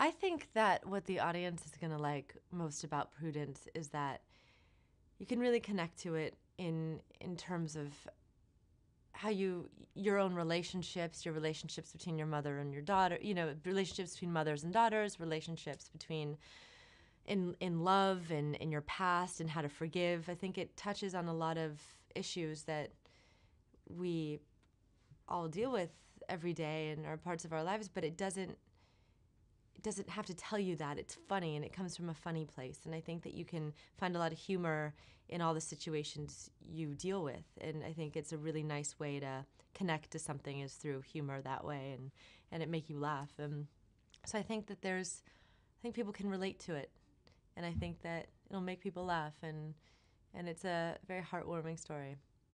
I think that what the audience is going to like most about Prudence is that you can really connect to it in in terms of how you your own relationships, your relationships between your mother and your daughter, you know, relationships between mothers and daughters, relationships between in in love and in your past and how to forgive. I think it touches on a lot of issues that we all deal with every day and are parts of our lives, but it doesn't doesn't have to tell you that. It's funny and it comes from a funny place and i think that you can find a lot of humor in all the situations you deal with and i think it's a really nice way to connect to something is through humor that way and and it make you laugh and so i think that there's i think people can relate to it and i think that it'll make people laugh and and it's a very heartwarming story